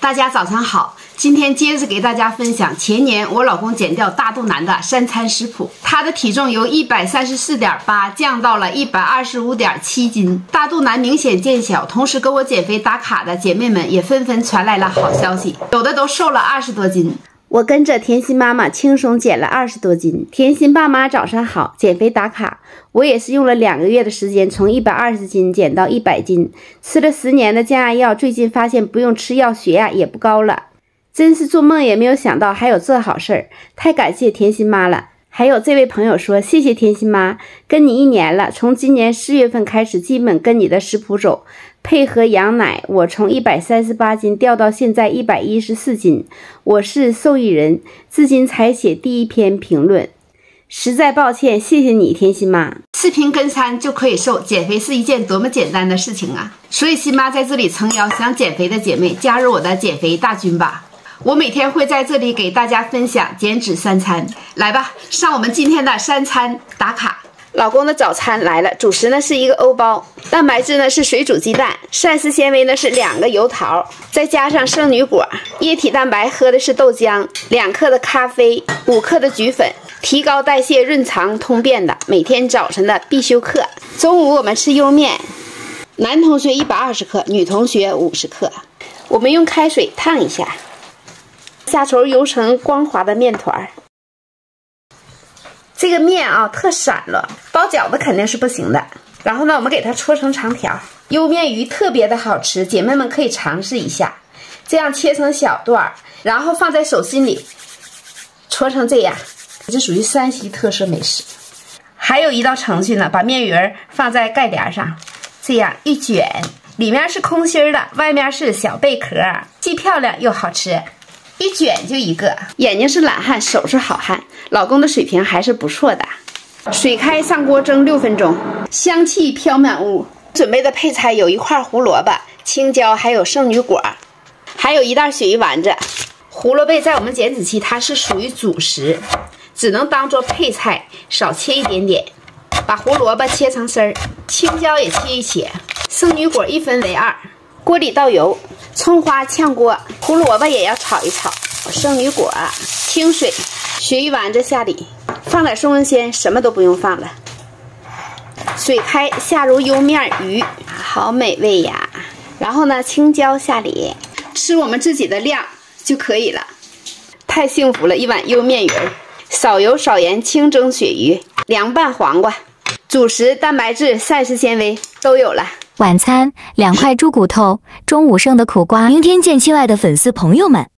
大家早上好，今天接着给大家分享前年我老公减掉大肚腩的三餐食谱。他的体重由一百三十四点八降到了一百二十五点七斤，大肚腩明显见小。同时给我减肥打卡的姐妹们也纷纷传来了好消息，有的都瘦了二十多斤。我跟着甜心妈妈轻松减了二十多斤。甜心爸妈早上好，减肥打卡，我也是用了两个月的时间，从一百二十斤减到一百斤，吃了十年的降压药，最近发现不用吃药，血压也不高了，真是做梦也没有想到还有这好事儿，太感谢甜心妈了。还有这位朋友说，谢谢甜心妈，跟你一年了，从今年四月份开始，基本跟你的食谱走，配合羊奶，我从一百三十八斤掉到现在一百一十四斤，我是受益人，至今才写第一篇评论，实在抱歉，谢谢你，甜心妈。视频跟餐就可以瘦，减肥是一件多么简单的事情啊！所以心妈在这里诚邀想减肥的姐妹加入我的减肥大军吧。我每天会在这里给大家分享减脂三餐，来吧，上我们今天的三餐打卡。老公的早餐来了，主食呢是一个欧包，蛋白质呢是水煮鸡蛋，膳食纤维呢是两个油桃，再加上圣女果，液体蛋白喝的是豆浆，两克的咖啡，五克的菊粉，提高代谢、润肠通便的，每天早晨的必修课。中午我们吃莜面，男同学一百二十克，女同学五十克，我们用开水烫一下。下手揉成光滑的面团儿，这个面啊特散了，包饺子肯定是不行的。然后呢，我们给它搓成长条。莜面鱼特别的好吃，姐妹们可以尝试一下。这样切成小段儿，然后放在手心里搓成这样，这属于山西特色美食。还有一道程序呢，把面鱼儿放在盖帘上，这样一卷，里面是空心的，外面是小贝壳，既漂亮又好吃。一卷就一个，眼睛是懒汉，手是好汉，老公的水平还是不错的。水开上锅蒸六分钟，香气飘满屋。准备的配菜有一块胡萝卜、青椒，还有圣女果，还有一袋鳕鱼丸子。胡萝卜在我们减脂期它是属于主食，只能当做配菜，少切一点点。把胡萝卜切成丝儿，青椒也切一切，圣女果一分为二。锅里倒油，葱花炝锅，胡萝卜也要炒一炒，圣女果、清水、鳕鱼丸子下里，放点松仁鲜，什么都不用放了。水开，下入莜面鱼，好美味呀！然后呢，青椒下里，吃我们自己的量就可以了。太幸福了，一碗莜面鱼，少油少盐，清蒸鳕鱼，凉拌黄瓜，主食蛋白质、膳食纤维都有了。晚餐两块猪骨头，中午剩的苦瓜。明天见，亲爱的粉丝朋友们。